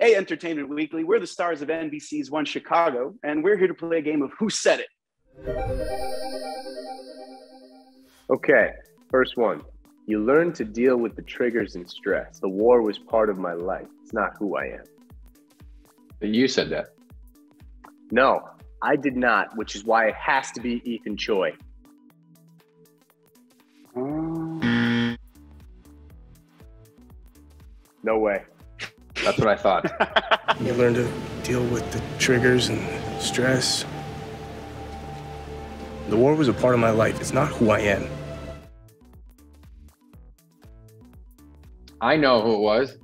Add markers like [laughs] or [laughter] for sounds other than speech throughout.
Hey, Entertainment Weekly, we're the stars of NBC's One Chicago, and we're here to play a game of Who Said It? Okay, first one. You learn to deal with the triggers and stress. The war was part of my life. It's not who I am. You said that. No, I did not, which is why it has to be Ethan Choi. Um, No way. That's what I thought. [laughs] You learn to deal with the triggers and stress. The war was a part of my life. It's not who I am. I know who it was.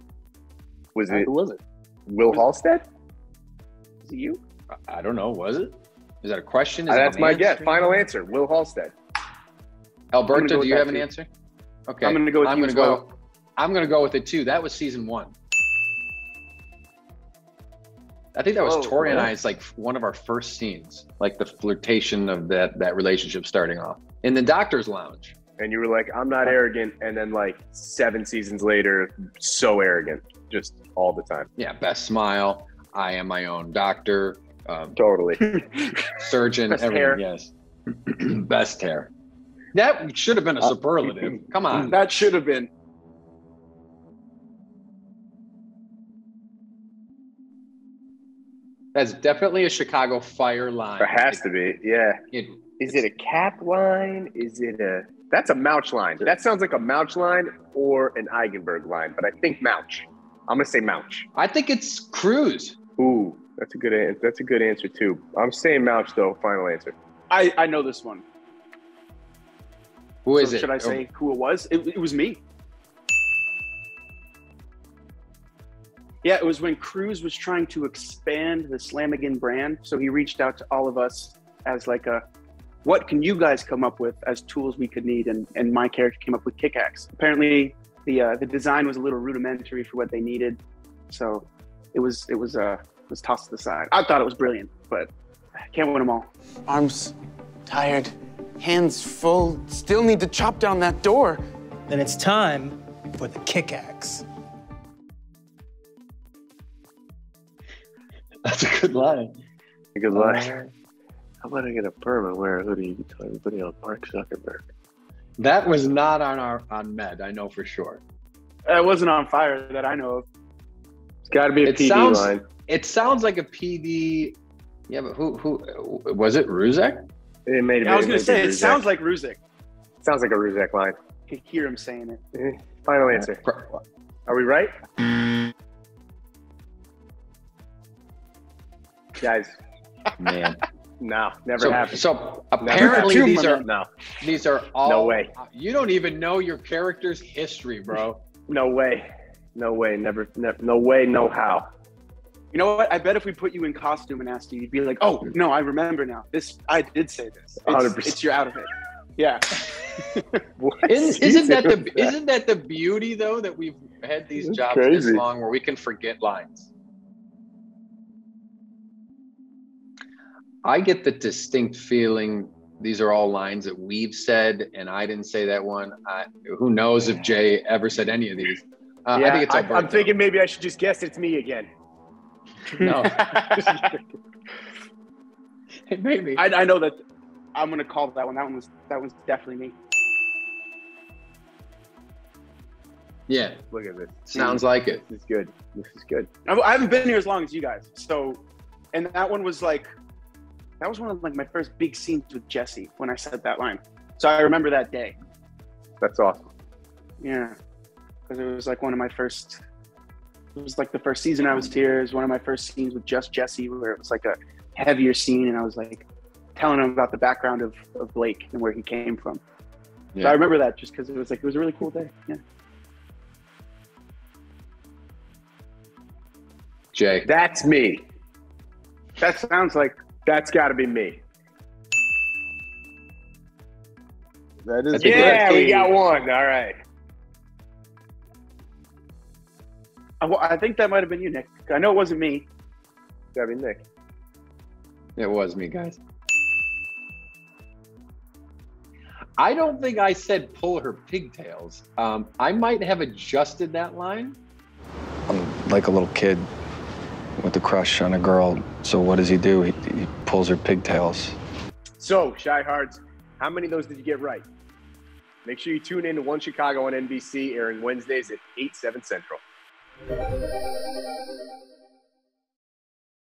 Was it Who was it? Will Halstead? is it you? I- I don't know. Was it? Is that a question? Is Uh, that's an my answer? guess. Final answer. Will Halstead. I'm Alberto, go do you that have an too. answer? Okay. I'm gonna go with I'm you gonna as go. well. I'm gonna go with it too. That was season one. I think that was Whoa, Tori and? I's like one of our first scenes, like the flirtation of that that relationship starting off in the doctor's lounge. And you were like, I'm not arrogant. And then, like, seven seasons later, so arrogant. Just all the time. Yeah, best smile. I am my own doctor, um, Totally. [laughs] surgeon, Best everything. hair. Yes, [clears throat] best hair. That should have been a Uh, superlative. Come on. That should have been. That's definitely a Chicago Fire line. It has to be. Yeah. It- Is it a cap line? Is it a. That's a Mouch line. That sounds like a Mouch line or an Eigenberg line, but I think Mouch. I'm going to say Mouch. I think it's Cruz. Ooh, that's a good an- that's a good answer too. I'm saying Mouch though. Final answer. I, I know this one. Who is So it? Should I say oh. who it was? It, it was me. Yeah, it was when Cruz was trying to expand the Slamigan brand. So he reached out to all of us as like a, what can you guys come up with as tools we could need? And and my character came up with Kickaxe. Apparently, the uh, the design was a little rudimentary for what they needed, so it was it was uh it was tossed to the side. I thought it was brilliant, but I can't win them all. Arms tired, hands full, still need to chop down that door. Then it's time for the kickaxe. That's a good line. Good luck. How about I get a perm and wear a hoodie? You can tell everybody on Mark Zuckerberg. That was not on our on Med. I know for sure. It wasn't on fire that I know of. It's got to be a It PD sounds- line. It sounds like a PD. Yeah, but who who was it? Ruzek? It made I was gonna say it Ruzek. sounds like Ruzek. sounds like a Ruzek line. I could hear him saying it. Eh, Final answer. Are we right, guys? Man. No, never so, happened. so Never apparently happened. these are no, these are all. No way. You don't even know your character's history, bro. no way, no way, never, ne- no way, no how. You know what? I bet if we put you in costume and asked you, you'd be like, "Oh no, I remember now. This I did say this. It's, 100%. it's you're out of it." Yeah. [laughs] What Isn't, isn't that the was that? isn't that the beauty though that we've had these That's jobs crazy. this long where we can forget lines? I get the distinct feeling these are all lines that we've said, and I didn't say that one. I, who knows if Jay ever said any of these? Uh, yeah, I think it's I, Alberto. am thinking maybe I should just guess it's me again. no, [laughs] [laughs] maybe. I, I know that. I'm gonna call that one. That one was that was definitely me. yeah, Look at this. sounds like it. This is good. This is good. I I haven't been here as long as you guys, so and that one was like that was one of like my first big scenes with Jesse when I said that line. So I remember that day. That's awesome. Yeah, because it was like one of my first. It was like the first season I was here. It was one of my first scenes with just Jesse, where it was like a heavier scene, and I was like telling him about the background of, of Blake and where he came from. So Yeah. I remember that just because it was like it was a really cool day. Yeah. Jay. That's me. That sounds like That's got to be me. That is That's a Yeah, we team. got one. All right. I, I think that might have been you, Nick. I know it wasn't me. Got to be Nick. It was me, guys. I don't think I said pull her pigtails. Um, I might have adjusted that line. I'm like a little kid with a crush on a girl. So what does he do? He, he pulls her pigtails. So, Chi-Hards, how many of those did you get right? Make sure you tune in to One Chicago on NBC, airing Wednesdays at 8, 7 Central.